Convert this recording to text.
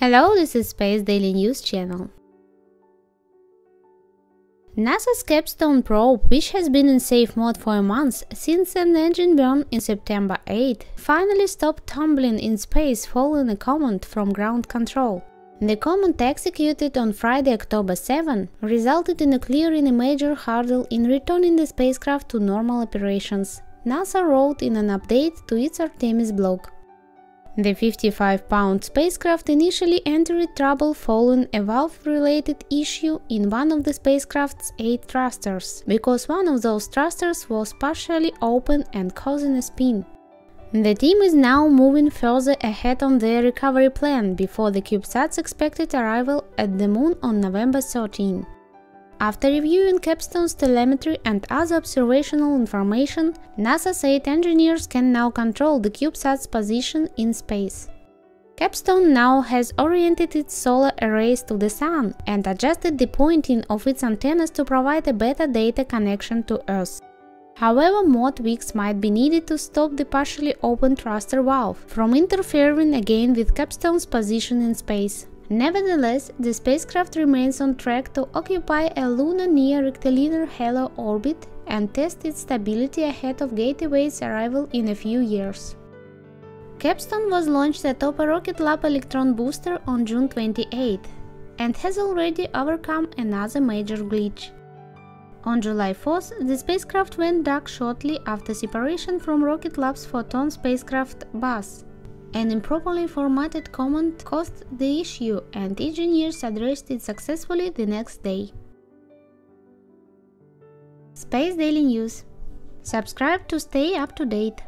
Hello, this is Space Daily News channel. NASA's Capstone probe, which has been in safe mode for a month since an engine burn in September 8, finally stopped tumbling in space following a command from ground control. The command executed on Friday, October 7, resulted in a clearing a major hurdle in returning the spacecraft to normal operations, NASA wrote in an update to its Artemis blog. The 55-pound spacecraft initially entered trouble following a valve-related issue in one of the spacecraft's eight thrusters, because one of those thrusters was partially open and causing a spin. The team is now moving further ahead on their recovery plan before the CubeSat's expected arrival at the Moon on November 13. After reviewing Capstone's telemetry and other observational information, NASA said engineers can now control the CubeSat's position in space. Capstone now has oriented its solar arrays to the Sun and adjusted the pointing of its antennas to provide a better data connection to Earth. However, more tweaks might be needed to stop the partially open thruster valve from interfering again with Capstone's position in space. Nevertheless, the spacecraft remains on track to occupy a lunar near rectilinear halo orbit and test its stability ahead of Gateway's arrival in a few years. Capstone was launched atop a Rocket Lab Electron booster on June 28 and has already overcome another major glitch. On July 4th, the spacecraft went dark shortly after separation from Rocket Lab's Photon spacecraft bus, an improperly formatted comment caused the issue and engineers addressed it successfully the next day. Space Daily News Subscribe to stay up to date.